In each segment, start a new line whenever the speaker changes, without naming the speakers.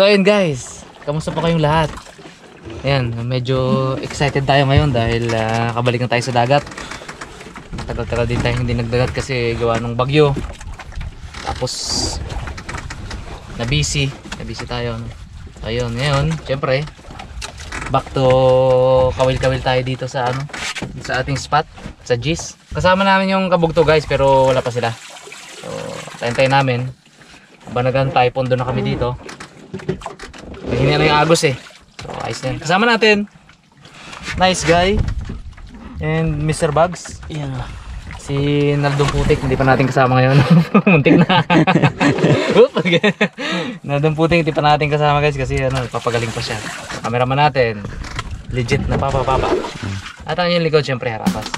So ayun guys, kamusta po kayong lahat? Ayan, medyo excited tayo ngayon dahil ah, kabalik na tayo sa dagat. Matagal-tagal din tayo hindi nagdagat kasi gawa ng bagyo. Tapos na busy, busy tayo. No? Ayun, ngayon, syempre, back to kawil-kawil tayo dito sa ano, sa ating spot, sa Gis. Kasama namin yung kabugto guys, pero wala pa sila. So, tayo-tayo namin. Banagan tayo, pondo na kami dito. Hindi na yung agos eh. So, ayos na. Kasama natin, nice guy, and Mr. Bugs.
Yeah.
Si Naldong Putik, hindi pa natin kasama ngayon. Muntik na. Oop, Naldong Putik, hindi pa natin kasama guys kasi ano, papagaling pa siya. Cameraman natin, legit na papa-papa. At ang yung likod, syempre harapas.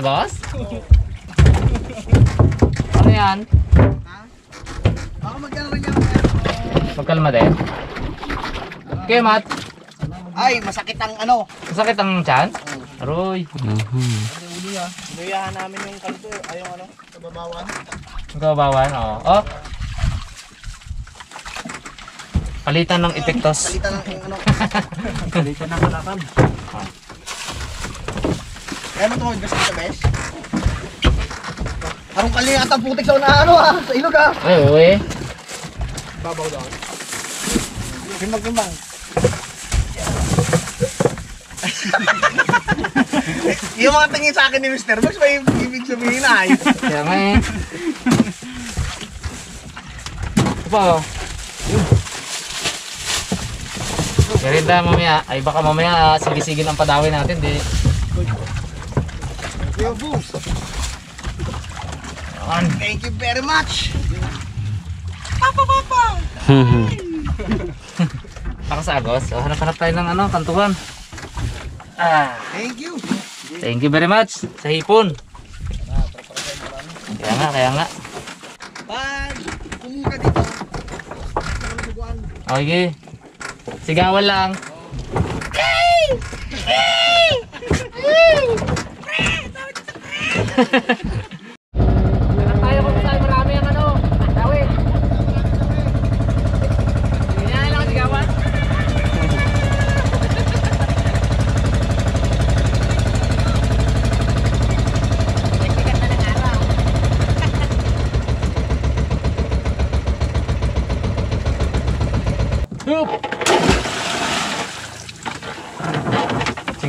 Malakas agos? Ano yan?
Baka magkano rin.
Magkalma din? Okay, Matt.
Ay, masakit ang ano.
Masakit ang chan? Roy.
Uli ah. Luyahan namin yung kanto. Ay, yung ano, kababawan.
Ang kabawan, oo. Oh. Palitan ng epektos.
Salita ng ano. Salita ng kalakam. Kaya mo tumawag kasi sa bes? Arong kali at ang putik sa una ano ah. Sa ilog ah.
Ay, uwi.
Babaw daw. Gimbang-gimbang. yung mga tingin sa akin ni Mr. Bugs, may ibig sabihin na ay.
Kaya nga eh. Apa? Merinda mamaya. Ay baka mamaya ah, sigisigin ang padawin natin. Di.
Yo.
Yan.
Thank you very much. Papa, papa.
Nakasagos. So, hanap-hanap tayo ng ano, kantuhan. Ah.
Thank you.
Thank you very much sa hipon. Kaya nga, kaya nga.
Pag kumuha dito.
Okay. Sigawan lang. Hanap tayo kung saan marami ang ano, tawid. Ganyan lang ang sigawan. Hup!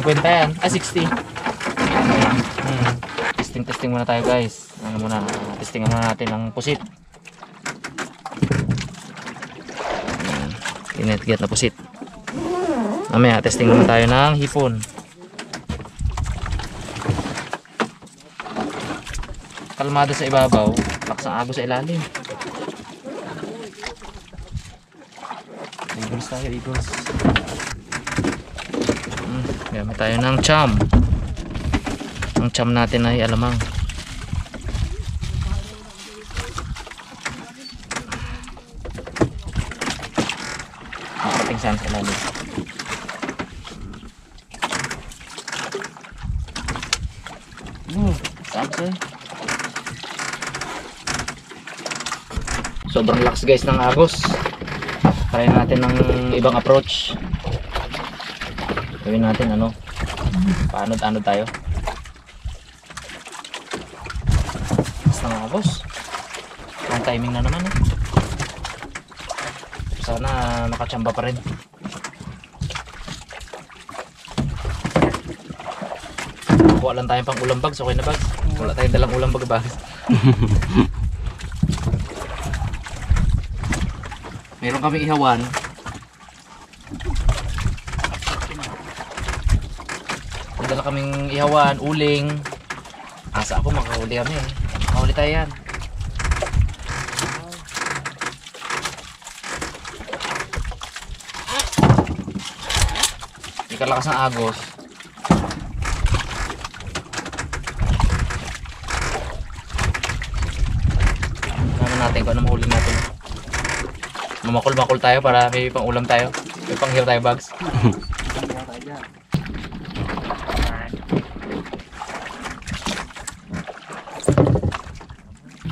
50 yan. Ah, 60. Testing, muna tayo guys. Ano muna, testing muna natin ang pusit. Kinetget na pusit. Mamaya, testing muna tayo ng hipon. Kalmado sa ibabaw, laksang ago sa ilalim. Eagles tayo, Eagles. Hmm, gamit tayo ng cham. Ang cham natin ay alamang. Nakating saan sa ilalim. Uh, sabs eh. Sobrang lakas guys ng agos. Try natin ng ibang approach. Gawin natin ano. Paano-ano tayo. Lakas ng agos. Ang timing na naman eh. Sana makachamba pa rin. Kuha lang tayong pang ulam bags. Okay na bags. Wala tayong dalang ulam bag bags. Meron kami ihawan. Dala kaming ihawan, uling. Asa ako makahuli kami. Makahuli tayo yan. Hindi kalakas ng agos. Ano natin kung ano mahuli natin. Mamakul-makul tayo para may pang ulam tayo. May pang tayo bags.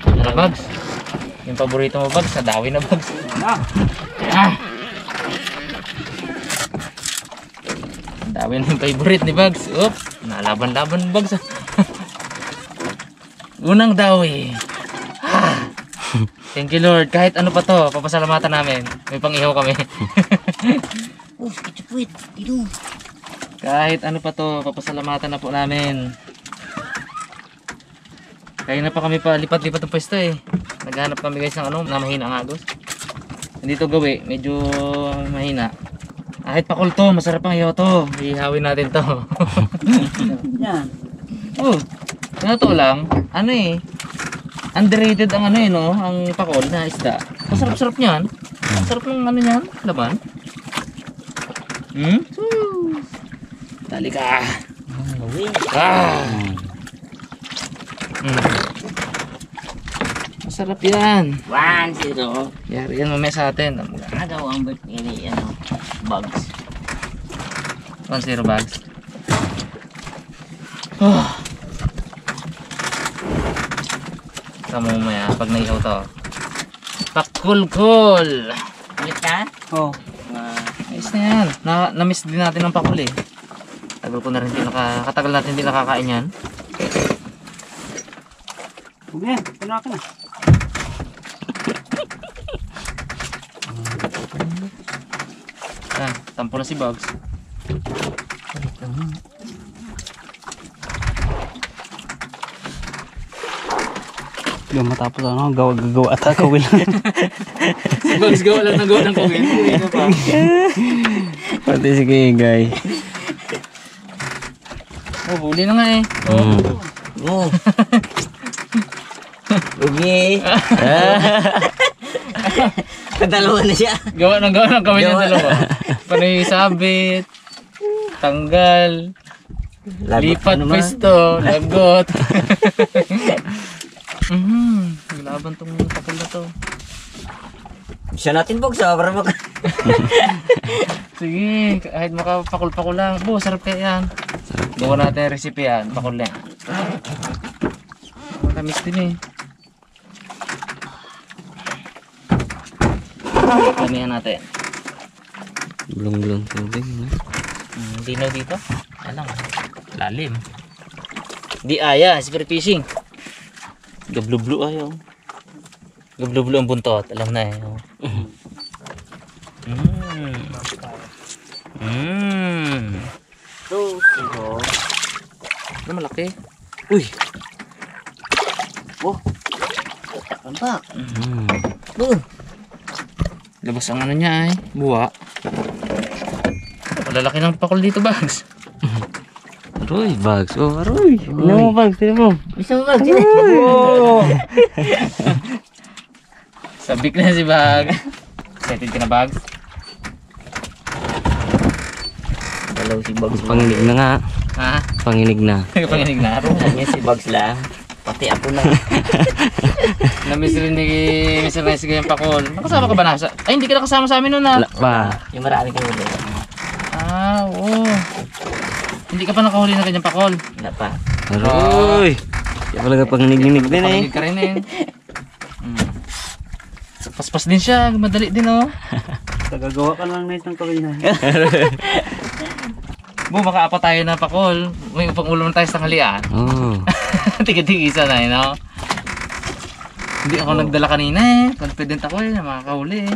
Ano bags? Yung paborito mo bags, nadawi na bags. Ah! Dami na yung favorite ni Bags. Oop, nalaban-laban Bags. ah. Unang dawi. Thank you Lord. Kahit ano pa to, papasalamatan namin. May pang-ihaw kami.
Oh, kitipwit. Dito.
Kahit ano pa to, papasalamatan na po namin. Kaya na pa kami pa lipat-lipat ng pwesto eh. Naghanap kami guys ng ano, na mahina ang agos. Hindi to gawi, medyo mahina. Kahit pakul to, masarap ang ihaw to. Ihawin natin to.
Yan.
oh, ano to lang, ano eh. Underrated ang ano eh no, ang pakol na isda. Masarap-sarap niyan. Sarap ng ano niyan, laman. Hmm? Woo! Dali ka. Ah. Mm. Masarap yan.
One, zero.
Yari yan mamaya sa atin.
Ano daw ang birthday ano, bugs.
1-0 bags. Oh. Tama mamaya pag naihaw to. Pakul-kul.
Ulit ka?
Oh.
Uh,
Ayos na yan. Na, na-miss din natin ang pakul eh. Tagal ko na rin din naka, katagal natin din nakakain yan.
Huwag yan. Puno ka na.
Ah, tampo na si Bugs.
Yung matapos ano, gawa gagawa at kawil.
si Bugs gawa lang ng gawa ng pa.
Pati si Kigay.
Oh, huli na nga eh.
Mm.
oh. Ugi. Kadalawa na siya.
Gawa ng gawa ng kawin ng dalawa. Panay sabit. Tanggal. lipat
ano man?
pisto. Lagot. Mhm. Laban tong pakul na to.
Siya natin bugs ah, para mag...
Sige, kahit makapakul-pakul lang. Bu, sarap kaya yan. Gawa natin yung recipe yan. Pakul yan. Matamis din eh. Panihan natin.
Blong-blong tubig.
Hmm, dinaw dito? Alam. Lalim. Di aya, spear fishing. Gablublu ayo. Gablublu ang buntot, alam na eh. oh. Mm. Mm.
So, zero.
Ano malaki?
Uy. Oh. Ano ba?
Mm.
Oh.
Labas ang ano niya ay, buwa. Malalaki ng pakul dito, bags.
Aroy, bags. Oh, aroy. Tingnan mo, bags. Tingnan mo.
Bisa mo?
Oh!
Sabik na si bag. Excited ka na, bags?
Dalaw si bugs.
Panginig na nga.
Ha?
Panginig na.
Panginig na aro.
Kanya si bugs lang. Pati ako na.
Na-miss rin ni Mr. Nice yung pakul. Nakasama ka ba na? Sa- Ay, hindi ka nakasama sa amin noon na.
Wala pa.
Yung marami kayo ulit.
Ah, oo. Hindi ka pa nakahuli ng kanyang pakol.
Wala pa.
Aroy! Kaya pala pang niginig din eh.
Pakinig ka rin eh. Hmm. Paspas din siya, madali din oh.
Tagagawa ka lang nice ng kawin na.
Bu, makaapat tayo na pakol. May upang ulam tayo sa tanghalian.
Oh.
Tiga-tigisa na eh, no? Hindi ako nagdala kanina eh. Confident ako eh, na makakahuli eh.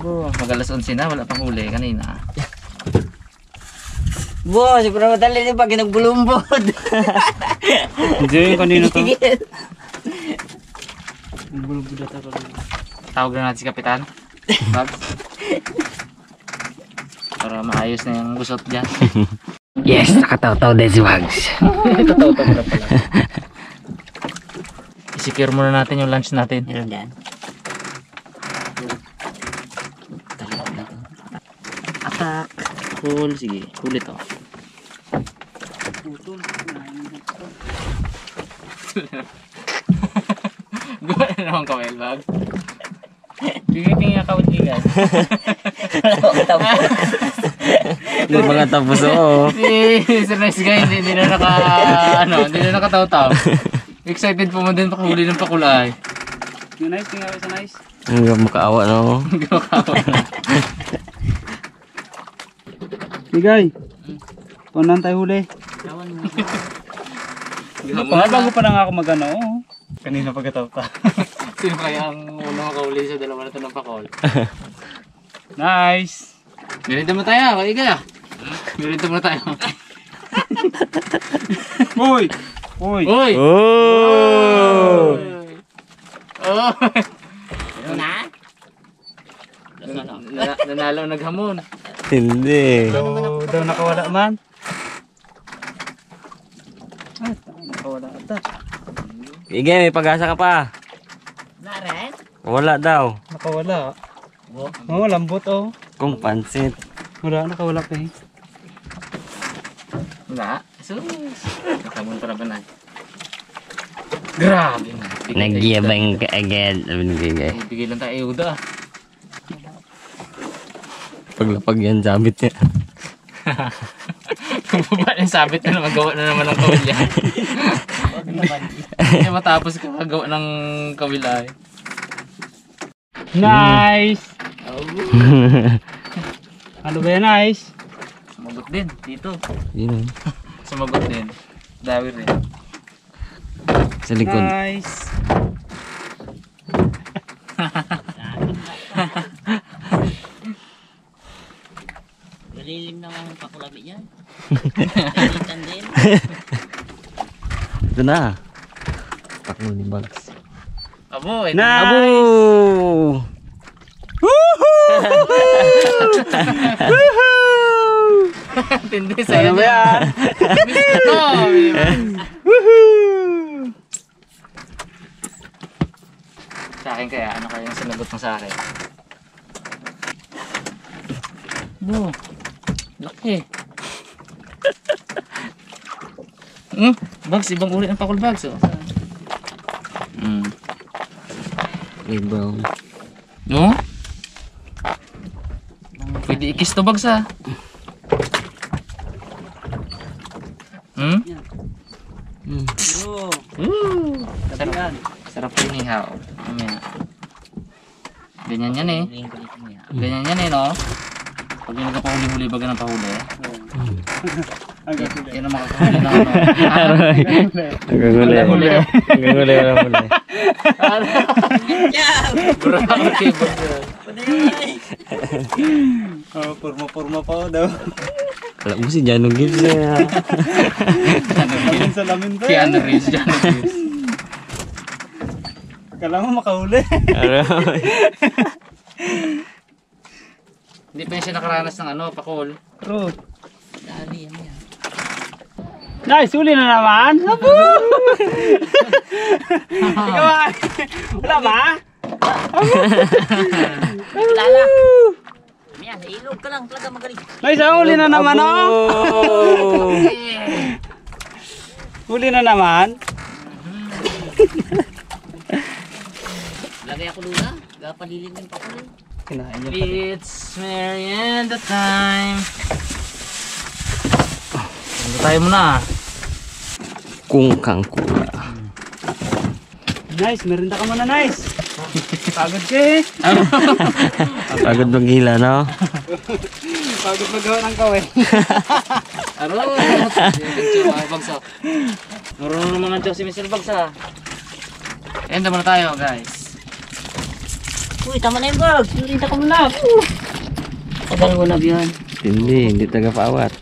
Bu, mag alas 11 na, wala pang huli kanina.
Bo, siguro madali din pag nagbulumbod.
Hindi yung kanino to. Ata ka lang.
Tawag na natin si Kapitan. Babs. Para maayos na yung gusot dyan.
yes, nakataw-taw din si Wags.
Totoo to na pala. I-secure muna natin yung lunch natin.
Meron dyan. Na.
Attack. Cool. Sige, cool ito. Gawa na naman ka, Melbag. Tingin-tingin ka, Kawijigan.
Hindi pa nga tapos oo.
si Sir Nice Guy, hindi, na naka, ano, hindi na nakataw-taw. Excited po mo din pakahuli ng pakulay.
Yung nice, tingnan sa nice.
Hanggang makaawa na ako.
Gawakawa na.
Bigay. Punan tayo huli. Mga bago pa lang ako magano. oh. Kanina pagkataw pa.
Sino kaya ang unang makahuli sa dalawa na ito ng pakol?
nice.
Merienda mo tayo, kaya kaya. Merienda mo tayo.
Uy! Uy!
Uy!
Oh!
Oh!
Ano na?
Na- nanalo naghamon.
Hindi.
Daw nakawala man. Ah, nakawala ata.
Igay, may pag-asa ka pa.
Naren?
Wala daw.
Nakawala. Oo, oh, lambot oh.
Kung pansit.
Wala, nakawala pa eh.
Wala. Sus. Naghamon pa na ba na? Grabe na.
Nagyabang ka agad. Sabi ni Igay.
Bigay lang tayo ayuda.
Paglapag yan, sabit niya.
Bumaba yung sabit na naman, gawa na naman ng kawilya. Hindi matapos kakagawa ng kawilay.
Nice! Ano ba yan, nice?
Sumagot din, dito.
Yun.
Sumagot din. Dawi rin.
Sa likod.
Nice!
Malilim na ang pakulabi niyan. Kalitan din. Ito na. Takbo ni Bugs.
Abo, ito.
Nice!
Abo!
Tindi sa'yo
Ano ba yan?
Sa akin kaya, ano kaya yung sinagot mo sa akin? Bo, laki. Hmm, bags, ibang uri ng pakul bags, oh. Hmm.
Ibang.
No? Pwede ikis to bags, ah. Hmm?
Hmm.
Woo!
yan.
Sarap yung ihaw. Mamaya. Ganyan yan eh. Ganyan yan eh, no? Pag yung nagpahuli-huli baga ng pahuli,
Ang gagawin.
yan ang makakahuli ng ano.
Nagaguli.
Huli.
Nagaguli wala muli.
Bro, okay, bro.
Oh, purma-purma pa daw.
Alam mo si Jano Gibbs na.
Lamin sa lamin pa.
Keanu Reeves, Keanu Reeves.
Kala mo makahuli.
Aroy.
Hindi pa siya nakaranas ng ano, pakol.
Bro. Nice, huli na naman. Abo! Ikaw ah. Wala ba?
Lala. Sa ilog ka lang. Talaga magaling.
Nice, ah, huli na naman oh. Huli na naman.
Lagay ako luna. Gapalilim yung pakul.
Kinain niya pa.
It's merienda time. Ano tayo muna?
Kung kangkula.
Nice, merinda ka muna, nice. Pagod ka eh.
Pagod maghila, no?
Pagod magawa ng kawin.
Aro! Ay, bagsa. Marunong naman ang si Mr. Bagsa. End na muna tayo, guys.
Uy, tama na yung bag. Surinta ka muna. Tagal ko na yun.
Hindi, hindi taga-pawat.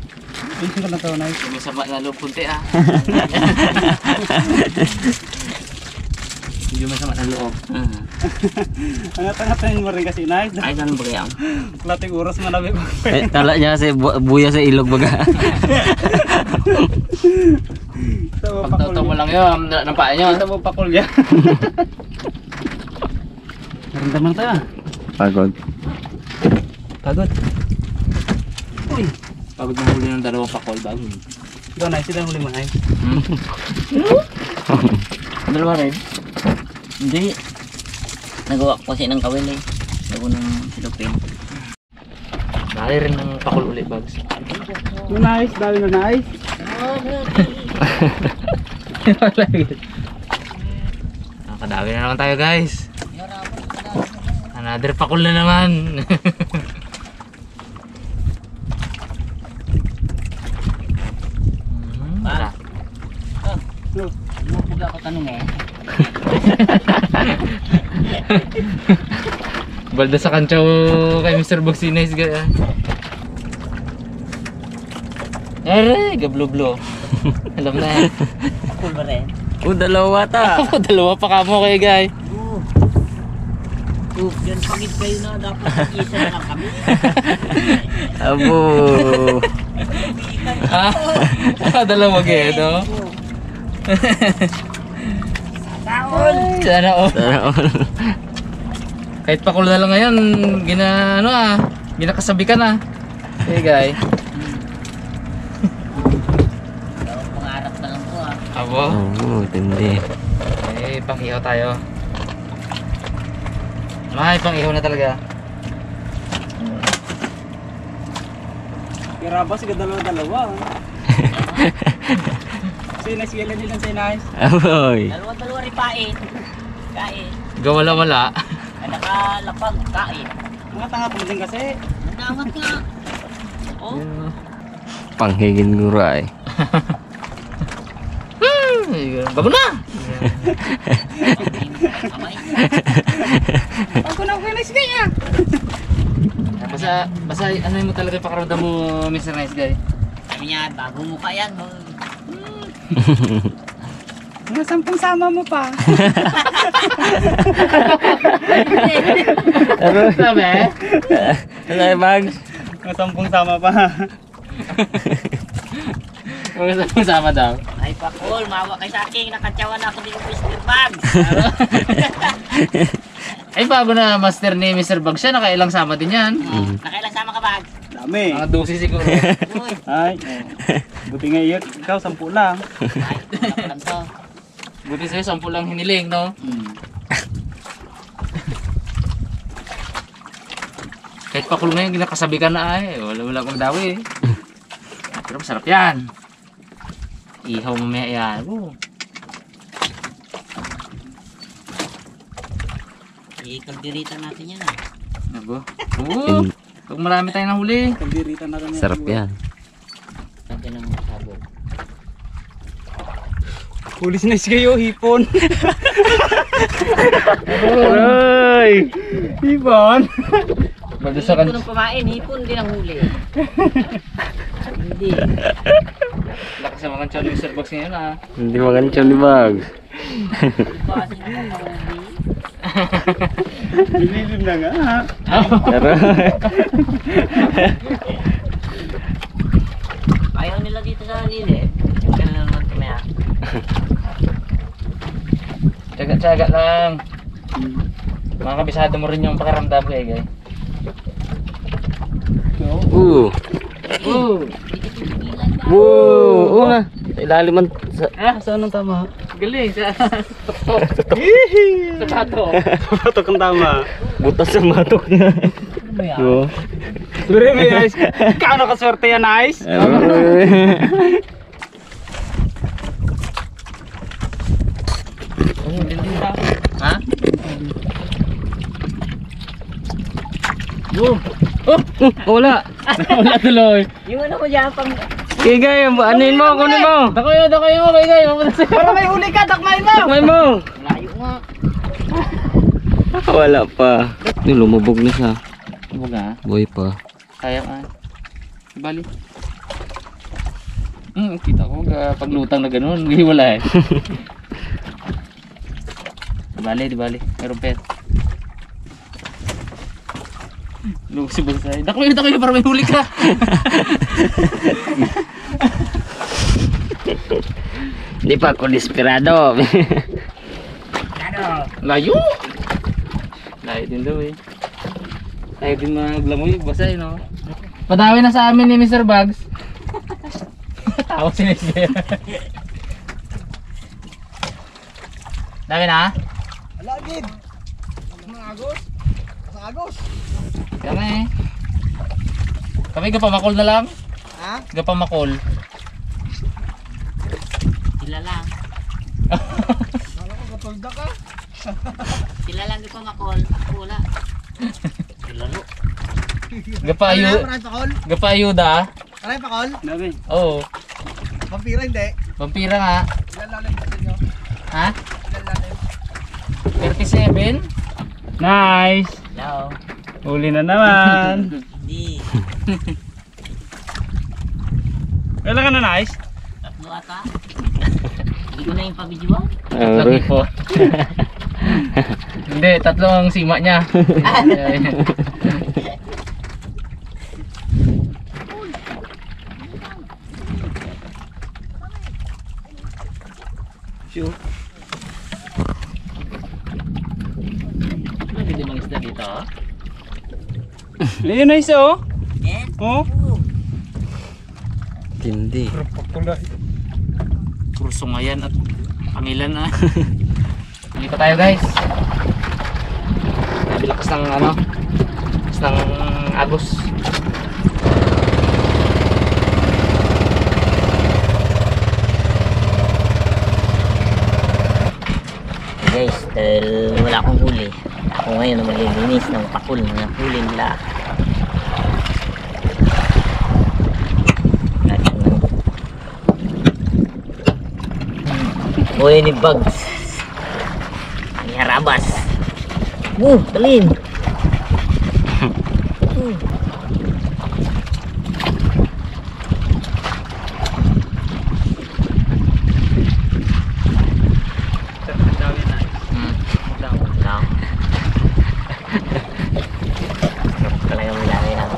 Hindi ka na to, nice.
May sama na loob kunti ah. Hindi may sama na loob.
Angat-angatin mo rin kasi, nice.
Ay, ganun ba kaya?
Klating oras manabi ko.
Eh, tala niya kasi bu- buya sa ilog baga.
Pagtaw mo lang yun, ng paa nyo.
Tawa pakul yan. Merinda man tayo. ah.
Pagod.
Pagod. Uy.
Pagod mo huli ng dalawang pakol bago.
Ikaw, nice. Sila huli mo, nice.
Dalawa rin? Hindi. Nagawa ko kasi ng kawin eh. Bago ng silupin.
Dali rin ng pakol ulit bags.
No, nice. Dami na nice.
Nakakadawi na naman tayo guys. Another pakol na naman. Hmm, wala.
Ano po ako tanong eh?
Balda sa kancho kay Mr. Boxinais gaya. Ere, gablo-blo. Alam na yan.
Cool ba rin?
Oh, dalawa ta.
Ako, dalawa pa kamo kay guy.
Oo. Oo, yan pagid kayo na. Dapat isa na lang kami.
Abo.
Ha? dalawa gaya, no? Ay, Sana oh.
Sana all.
Kahit pakul na lang ngayon, gina, ano ah, ginakasabi ka na. Hey guy.
Pangarap na lang to ah.
Abo.
Oo, tindi.
Eh, pang-ihaw tayo. May pang-ihaw na talaga.
Kiraba, sige dalawa-dalawa. Si nice, kailan din lang si nice.
Aboy.
Dalawa-dalawa rin pain. Kain.
Gawala-wala.
Ay nakalapag. Kain.
Mga tanga po din kasi.
Nanangat nga. Oh.
Panghigin nguray.
Ay, Bago na!
Kamay.
Ako na ako nice kaya.
Basta, basta ano mo talaga yung pakaramdam mo, Mr. Nice Guy.
Sabi niya, bago mo pa yan. Oh.
Mga sampung sama mo pa.
Sabi eh?
Ano yung bags?
Mga sampung sama pa.
Mga sama daw.
Ay pa, cool. Mawa kay sa akin. Nakatsawa na ako dito Mr. Bags.
Ay, bago na master ni Mr. Bag siya, nakailang sama din yan.
Oh, Nakailan sama ka, Bags?
Dami.
Mga dosi siguro.
Uy.
Ay, oh. buti nga iyak. Ikaw, sampu lang.
Ay, wala lang to.
Buti sa'yo, sampu lang hiniling, no?
Hmm.
Kahit pakulo ngayon, ginakasabi ka na ay. Wala wala magdawi eh. Pero masarap yan. Ihaw mamaya yan. Woo.
Ikaldirita natin yan ah.
Abo. Oo. Pag marami tayong nahuli.
Kaldiritan na kami.
Sarap yan.
Ganda ng sabog.
Pulis nice kayo, hipon.
Aray!
hipon.
Baldo sa
Hipon
kan.
ang pamain, hipon din ang huli. Hindi.
Mga chalo yung Sir Box ngayon ah.
Hindi magancho ni bags.
Kasi.
Bililim na nga. ha?
Aray!
Ayaw nila dito sa nili. Ganun na naman kami ah.
Tsaga-tsaga lang. Mga kabisado mo rin yung pakaramdam ko eh, guys.
Oo.
Oo.
Wow, una. Ilalim man. Sa...
Ah,
saan ang tama?
Galing. Sa patok. Sa patok.
Sa patok ang tama.
Butas ang matok niya. Oo.
Bere, bere, guys. Kaano ka swerte yan, guys?
Ha? Boom! Oh! Oh! Wala! Wala tuloy!
Yung ano ko dyan pang...
Kigay, anin mo, kunin mo.
Dako yun, dako yun, kay kay.
Para may huli ka, takmain mo!
Takmay mo.
Layo nga.
Wala pa. Lumubog na siya.
Huwag nga.
Boy pa.
Kaya ka. Bali. Hmm, kita ko uh, paglutang na ganun, hiwala eh. di bali, di bali. Meron pet. Lugo si Bonsai. Dako yun, dako yun, para may huli ka.
Hindi pa ako desperado.
Layo! Layo din daw eh. Layo din maglamoy, basa eh no? Padawi na sa amin ni Mr. Bugs. Tawa si Nestle. Dami na?
Wala, Gid. Mga agos. Sa agos.
Kami eh. Kami gapamakol na lang.
Ha?
Gapamakol.
Sila lang.
Wala ko, katulda ka.
Sila lang di pa makol. Ako wala. Lalo.
Gapayu,
Marami pa kol?
gapaayuda ah.
Marami pa kol?
Dami.
Oo.
Vampira hindi.
Vampira nga.
Ilan lalim sa inyo?
Ha?
Ilan lalim?
37?
Nice.
Hello.
Huli na naman. Kailan ka na nice?
Tatlo ata. Hindi ko na yung pabidyoan.
Tatlong ipo. Hindi, tatlong sima niya.
Sure.
Ano pwede mga isda dito? ah?
Leon nice oh.
Yan.
Oh.
Hindi.
Pagkulay.
Sungayan at pangilan ah. Hindi pa tayo guys. Sabi lakas ng ano, lakas ng agos.
Guys, dahil wala akong huli. Ako ngayon ang malilinis ng pakul ng huli nila. Huli ni Bugs. Ni Harabas. Uh, talin.
Hmm.
Lang. Sarap talaga malaki lang.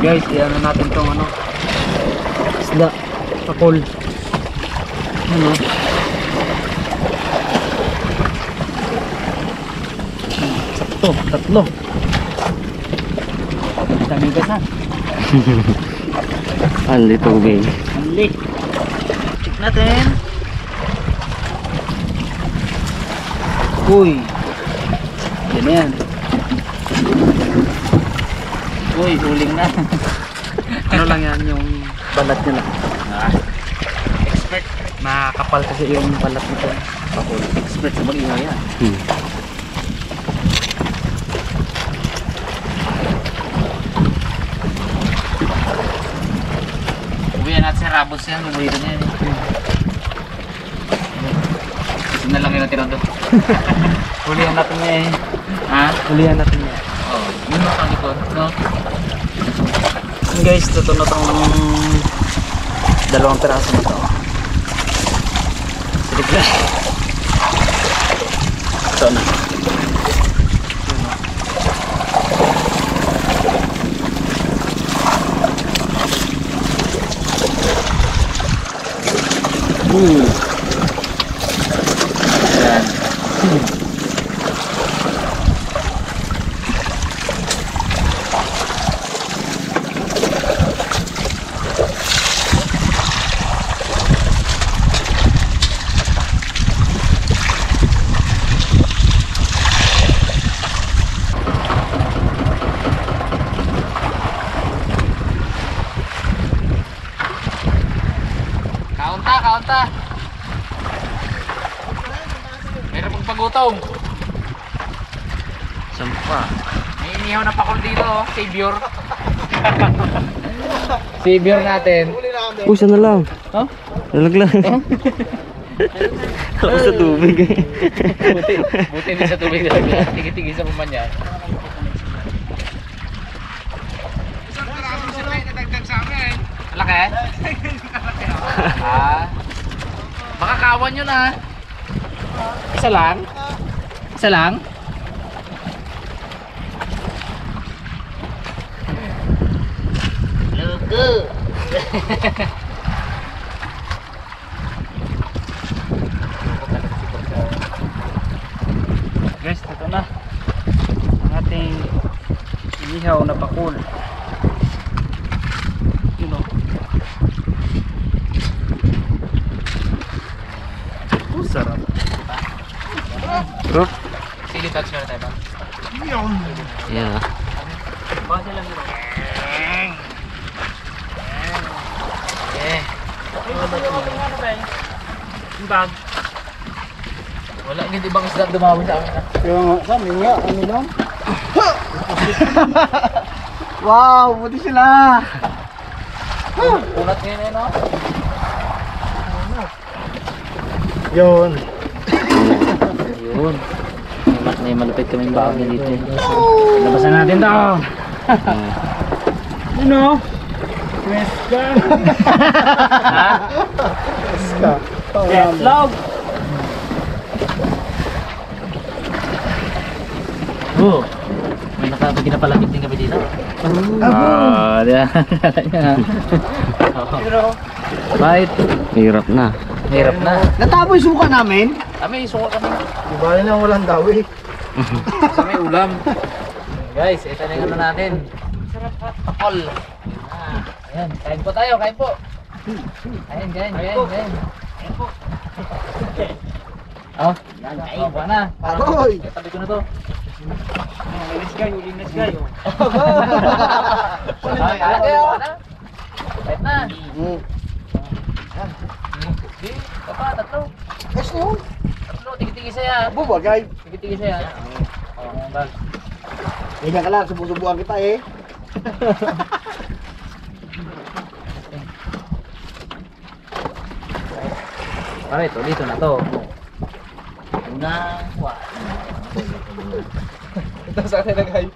Guys, iyan na natin tong ano. Isda. Pakol. Ano? Sakto, tatlo. Dami gasan.
Ali tubig.
Huli. Check natin. Uy. Yan yan. Uy, huling na.
Ano lang yan yung balat nila. Makakapal kasi yung balat nito.
Pakol. Expert sa mag-ingay yan.
Hmm.
Uwihan natin sa Rabos yan. Bumulito niya yan. Yun na lang yung natira doon.
Hulihan natin niya eh.
Ha?
Hulihan natin niya.
Oo. Yun ang kalikod. No?
Guys, totoo na tong dalawang piraso na to. Sige lang.
Sampa.
May inihaw na pakul dito, oh. Savior. Savior natin.
Uy, sana lang.
Ha?
Lalaglag. Ako sa tubig eh.
Buti, buti hindi sa tubig talaga. Tigi-tigi sa amin. Laki? ah. Baka kawan yun ah. Isa lang? Isa lang?
Lugo.
Guys, ito na. Ang ating inihaw na bakul. Yun o. Oh, sarap.
Bro.
Sige, touch na tayo ba?
Yeah.
Eh.
Bag.
Wala hindi ibang isda dumawin sa amin.
nga, sa amin nga, ano lang? wow, buti sila!
Kunat ngayon eh no?
Yun.
Yun. May, ma- may malupit kaming bagay dito.
Labasan natin to. Ano? Pweska. Pweska. Etlog.
Oh. May nakapag ginapalapit din kami dito.
Ah,
Oh, yan.
Pero,
Right.
hirap na.
Hirap na.
natabo yung suka namin.
Kami, suka kami.
Di ba na walang dawi?
Sa may ulam. Guys, ito na yung ano natin. Sarap at pakol. Ah, ayan, kain po tayo, kain po. Ayan, kain, kain, kain. Oh, oh, ba na.
Agoy!
Tabi ko na to.
Let's go, uling let's go.
Ay, ate, oh. Kahit na. Di, papa, tatlo.
Yes, no?
Tatlo, tigi-tigi saya.
Bubagay.
Tigi-tigi saya. Oh, bag.
Higa ka lang, subusubuan kita eh.
Pare, ito, dito na to.
Una. Wa.
Ito sa akin nagay.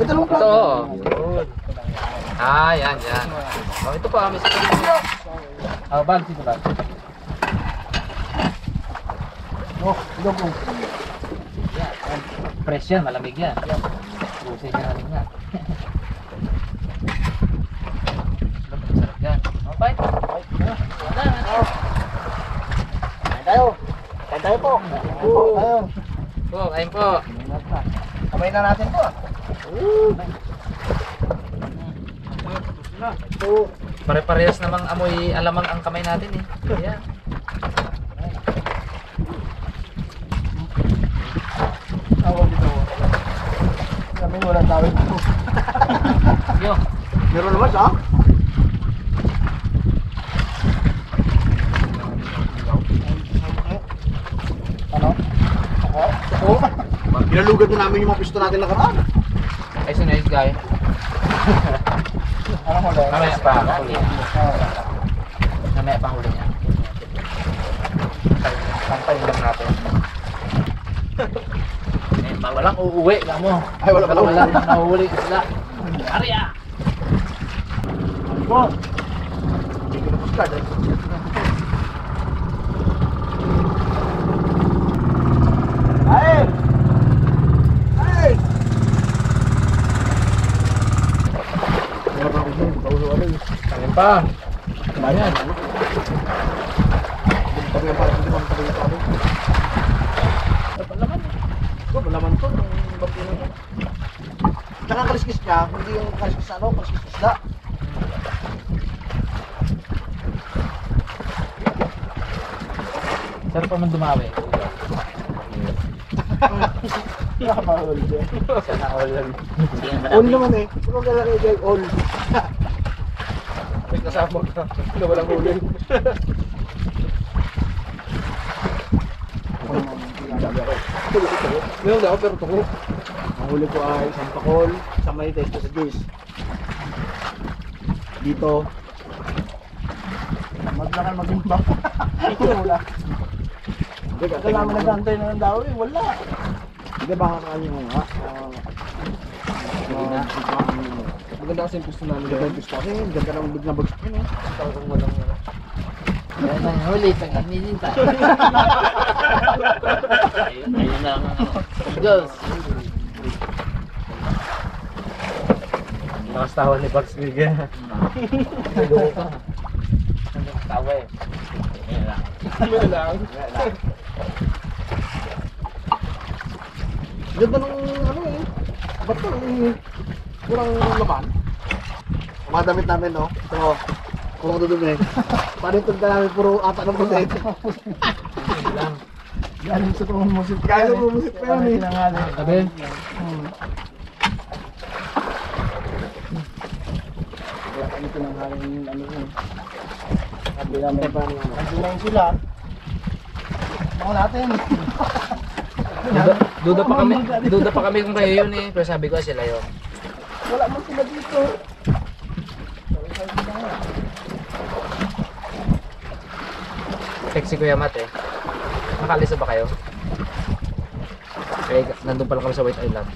Ito lang
Ito. oh. Ah, yan, yan. Oh, ito pa, may sakit. Oh, bag, dito bag.
Oh, ito po.
Fresh yan, malamig yan. Busin niya natin nga. Sarap yan. Oh, bite.
Kain tayo. Kain tayo po. Oo. Tayo.
Po, ayun po.
Kamay na natin po ah. Ito.
Pare-parehas namang amoy alamang ang kamay natin eh. Ayan.
Tawag dito. Kami walang tawag dito.
Yo.
Meron naman sa? Ano? Ako? Ako? Pinalugad na namin yung mga pisto natin nakaraan.
Ay, so nice guy.
Ano mo lang?
Mamaya pa, huli niya. Mamaya pa huli niya. Sampay lang natin. Eh, ba- walang uuwi, alam mo.
Ay, wala pala.
Walang nahuhuli ko sila. Arya!
Ano? Hindi ko na postcard eh. Ay! Ay!
Kanin pa. Ayan.
Pag yung parang hindi makapagay ito ano.
Palaman.
Ito, malaman to. Yung bakit na yan. Tsaka kaliskis niya, hindi yung kaliskis ano, kaliskis isda.
Sarap pa man dumawi.
Nakapahol dyan.
Sana all.
Naman eh. Ano lalaki dyan? All. Kasama ka na walang huli. Meron ako pero tuko. Ang huli ko ay isang pakol, isang manites sa juice. Dito. Maglakan mag-imbang. Wala. Kailangan mo nag-antay na ng daw eh, wala. Hindi baka kanya mo nga. Hindi na. Maganda kasi yung gusto namin. Maganda yung gusto kasi. Ganda naman bigla bagsak yun eh. Talagang walang
Kaya na huli, pag-aminin pa. Ayun, ayun lang. Girls.
Lakas tawa ni Bugs Miguel.
Tawa eh. Ayun lang.
Ano lang? Ganda ng ano eh. Ba't eh. Walang laman. Mga damit namin no. Ito. Kung ako dudumi. Paano itong namin puro ata ng protein. Galing sa pumusit. Galing sa pumusit pa yun eh.
Sabi?
Kaya kami pinanghaling ano yun. Sabi namin pa ano. Nandun sila. Ako natin.
Duda, duda pa kami, duda pa kami kung kayo yun eh. Pero sabi ko sila yun.
Wala man sila dito.
Text si Kuya Matt eh. Nakalisa ba kayo? Eh, nandun pala kami sa White Island.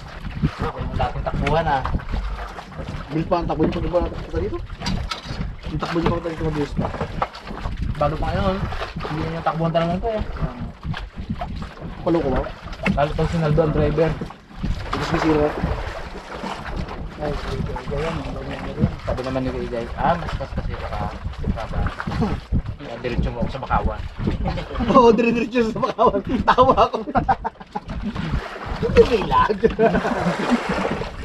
Ako yung dating takbuhan ah.
Bil pa ang takbo yung pagkaba natin punta dito. Yung takbo yung pagkaba dito mabilis pa.
Bago pa ngayon, hindi niya takbuhan talaga ito eh.
Palo ko ba?
Lalo pag sinaldo ang driver.
Ibig bisira.
Sabi naman ni Jai, ah, mas mas kasi baka, baka, uh, diretso mo ako sa Bakawan.
Oo, dire-diretso sa makawan. Tawa ako. Hindi kailag.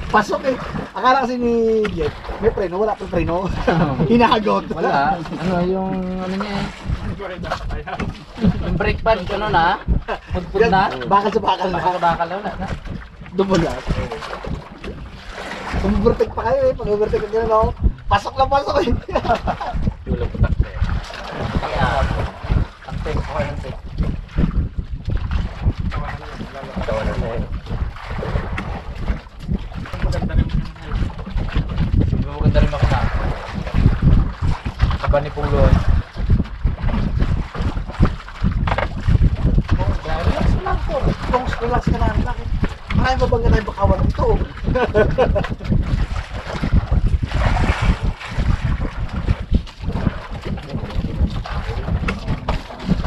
Pasok eh. Akala kasi ni Jet, may preno, wala pang preno. Hinahagot.
Wala, ano yung, ano niya eh. Yung brake pad, ano na, pudpud na.
Bakal sa bakal na.
Bakal-bakal na, wala na.
Umubertek pa kayo eh. Pag overtake ka gano'n ako, pasok na pasok eh.
Yung lang putak na eh. Kaya, ang take, okay ang take. Tawa na eh. Maganda rin makina. Kaba ni Pulo.
Relax lang po. Relax ka na. Bakit? Maraming babangga tayo bakawan ito.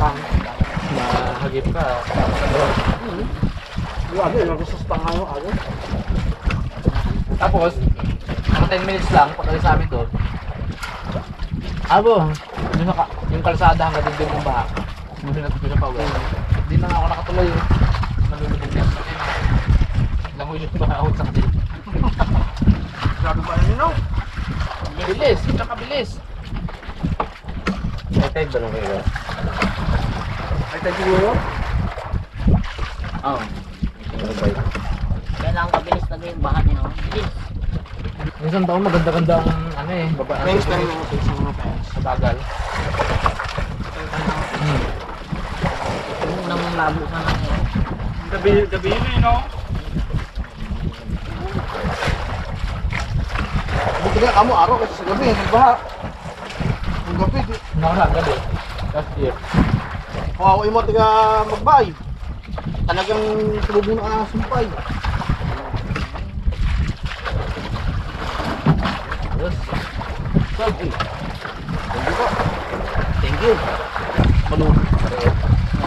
Kang.
Mahagip ka.
Grabe, nagsustos pa nga yung agad.
Tapos, mga 10 minutes lang, pagkalis sa amin doon. Abo, yung, naka, yung kalsada hanggang din din ng baha. Hindi na ito pa uwi. Hindi na ako nakatuloy. eh. Nalulubog na. Langoy yung baha out sa kasi.
Grabe pa yun, no?
Bilis, tsaka bilis.
May tide ba nung kayo?
Ay, tayo siguro.
Oo.
Ano ba yun?
Kailangan kabilis na yung bahan niya. oh. Bilis.
Minsan taon maganda-ganda ang ano eh, baba ang
Thanks na rin ako sa mga fans.
sa bagal. Hmm.
Yung nang labo ka na eh.
Gabi, gabi yun eh, no?
Buti nga kamo araw kasi sa gabi, nagbaha. Ang gabi, di.
Nakaraan gabi. Last year.
Kawawa yung mga taga magbay. Talagang tumubong na sumpay. So, ay. Thank you po. Thank you. Malun.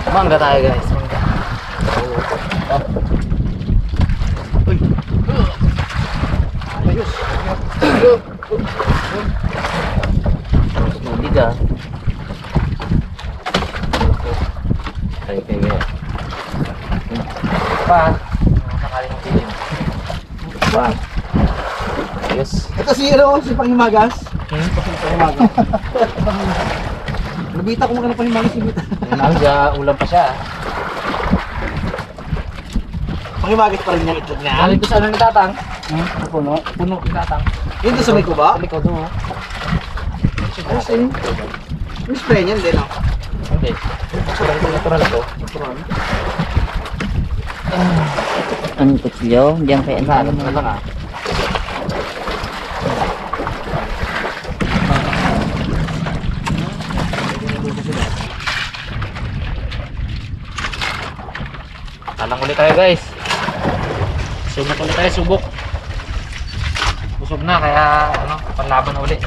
Mangga tayo guys, mangga.
Uy. Ayos.
Tubig ah.
Ay, kaya.
Pa. Pilim. Pa. Yes.
Ito si ano, si Panghimagas.
Hmm?
Nabita ko mga Panghimagas si Bita.
Nangga, ulam pa siya.
Panghimagas pa rin niya itlog niya.
Galing ko sa ano ni Tatang.
Hmm? Puno.
Puno ni Tatang.
Yun doon sa may kuba?
Sa likod oh.
Ayos eh. Yung spray niyan din ah.
Hindi. Natural to, natural to.
Ang kutsilyo, diyan kay
Ano, ano na lang ah. Ulit tayo guys. Subok ulit tayo, subok. Busog na kaya ano, panlaban ulit.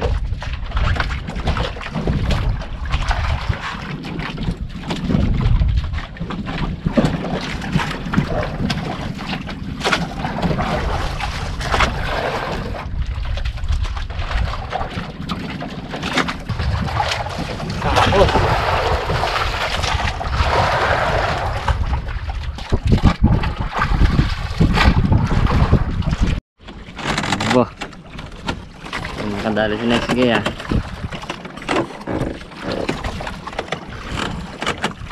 Makadali si next gay ah.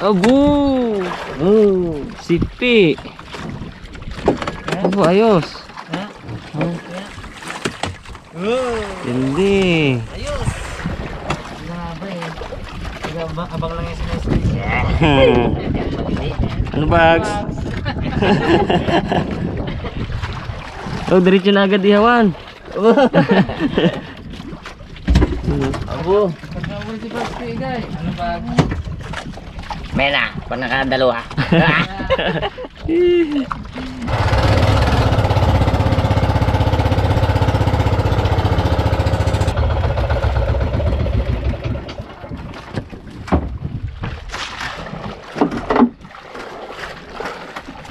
Abo! Oh, sipi. Abo, ayos. Hindi.
Ayos. Hindi na nga ba eh. Abang, abang lang yung sinesay.
ano bags? oh, diretso na agad ihawan.
Abo. Si Basti, guys. Ano ba?
Mena, pa nakadalawa.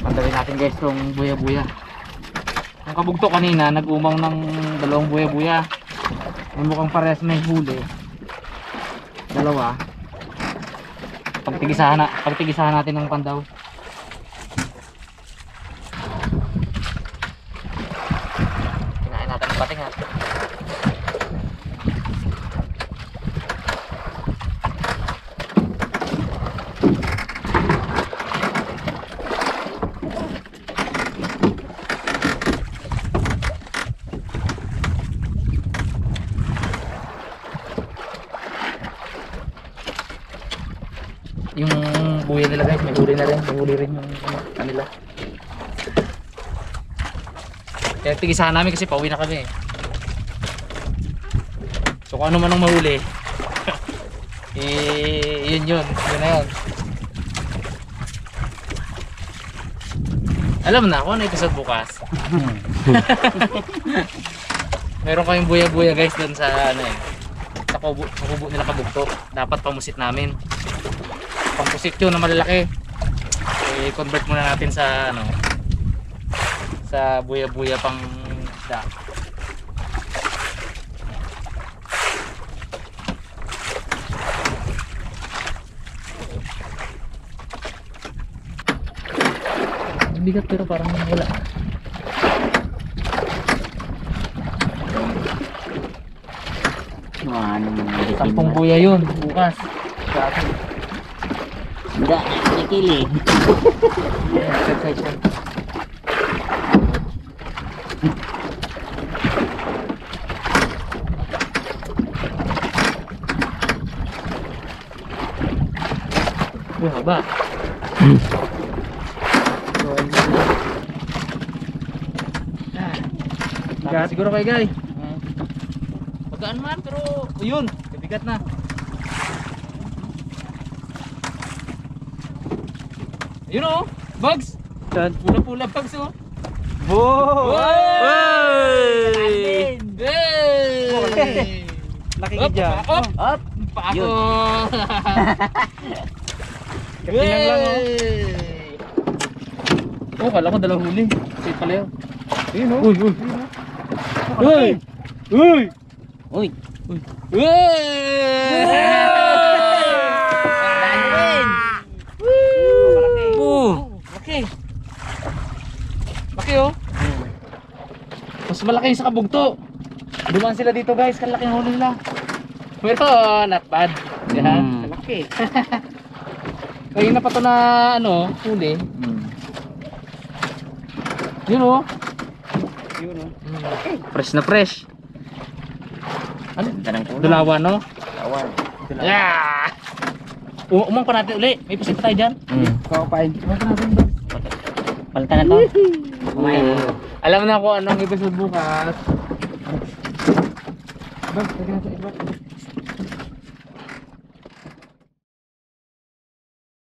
Pandawin natin guys itong buya-buya. Yung kabugto kanina, nag-umaw ng dalawang buya-buya. May mukhang parehas may huli. Dalawa. Pagtigisahan, na, pagtigisahan natin ng pandaw. Kinain natin ng pating ha. Yung buya nila guys, may huli na rin. May huli rin yung ano, kanila. Kaya tigisahan namin kasi pauwi na kami. eh. So kung ano man ang mahuli, eh, yun yun. Yun na yun. Alam na kung ano episode bukas. Meron kaming buya-buya guys doon sa ano eh. Sa kubo, sa kubo nila kabugto. Dapat pamusit namin pangpusit yun na malalaki i-convert muna natin sa ano sa buya-buya pang isda. Bigat pero parang wala.
Ano mo na
sampung buya yun bukas.
Hindi, nakili.
yan Uy, haba. Tama siguro kay Guy. Magaan man pero yun, kabigat na. Yun oh, bugs. Pula-pula bugs oh.
Wow!
Hey! Hey!
Laki
Up, up, up. Pa ako.
Kapinan lang oh.
Oh, kala ko dalawang huli. Kasi pala yun.
Yun oh.
Uy, uy. Uy! Uy!
Uy,
Uy!
Oh,
Laki. Laki oh. Mas malaki sa kabugto. Dumaan sila dito guys, kalaki ang huli nila. Pero not bad. Yan,
Mm.
laki. Kaya na pa to na ano, huli.
hmm.
Yun oh.
Yun oh.
fresh na fresh.
Ano? Dalawa no?
Awan.
Yeah! Um umang pa natin uli. May pusit pa tayo dyan.
Mm.
Kakapain.
Palitan na to. Kumain.
Alam na ko anong episode bukas.
Bang, natin iba.